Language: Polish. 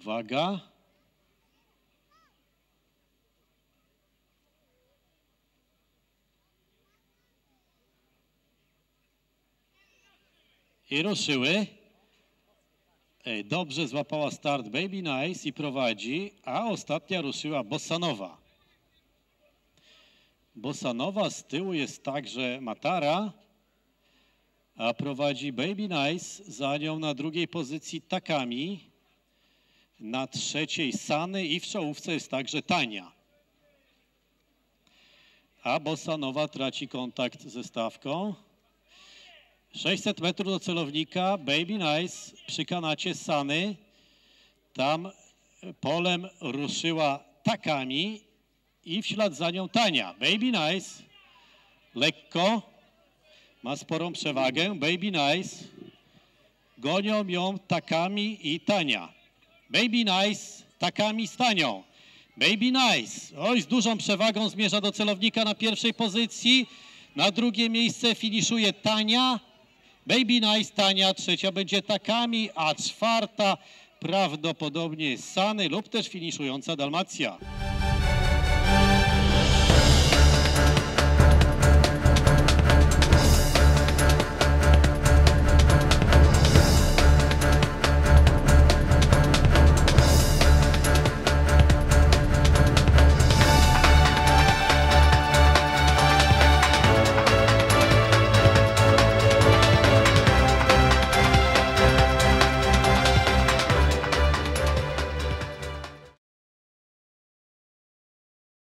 Uwaga. I ruszyły. Ej, Dobrze złapała start Baby Nice i prowadzi, a ostatnia ruszyła Bossanowa. Bossanowa z tyłu jest także Matara, a prowadzi Baby Nice, za nią na drugiej pozycji Takami, na trzeciej Sany i w czołówce jest także Tania. A Bossanowa traci kontakt ze stawką. 600 metrów do celownika, Baby Nice przy kanacie Sany. Tam polem ruszyła Takami i w ślad za nią Tania. Baby Nice lekko, ma sporą przewagę. Baby Nice gonią ją Takami i Tania. Baby Nice Takami z Tanią. Baby Nice, oj z dużą przewagą zmierza do celownika na pierwszej pozycji. Na drugie miejsce finiszuje Tania. Baby Nice, Tania, trzecia będzie Takami, a czwarta prawdopodobnie Sany lub też finiszująca Dalmacja.